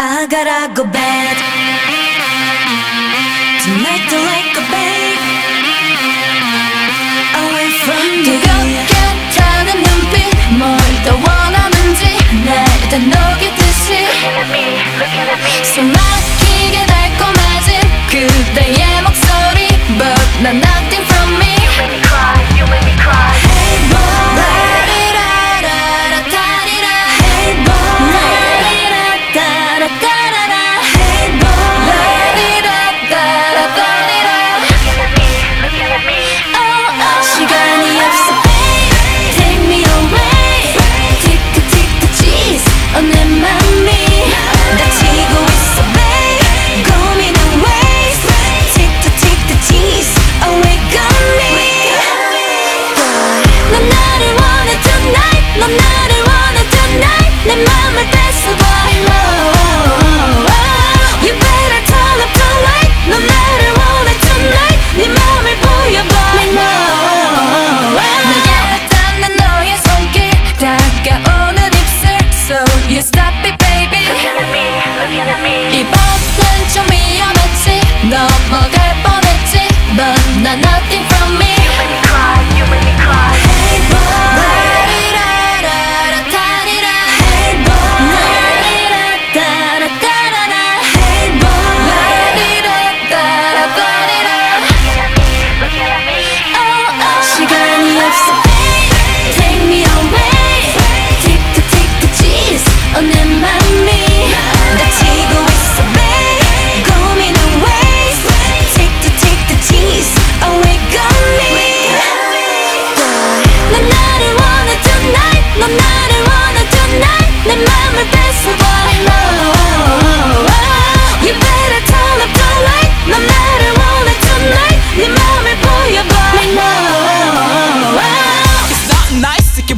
I gotta go bed tonight. not nothing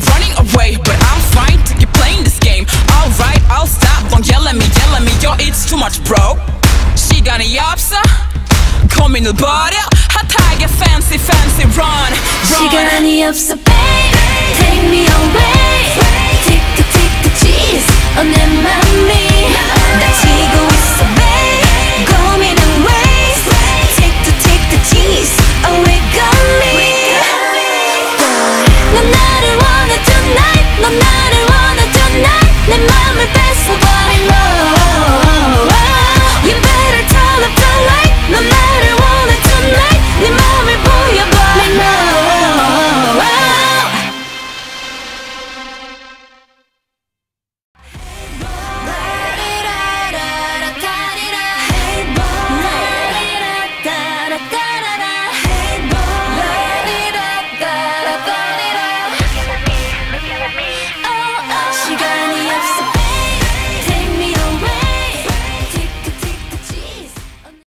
you're running away But I'm fine till you're playing this game. Alright, I'll stop, don't yell at me, yell at me. Yo, it's too much, bro. 시간이 없어 고민을 hot tiger, fancy fancy run, run. 시간이 없어 baby Take me away. Tick a tick a cheese. On my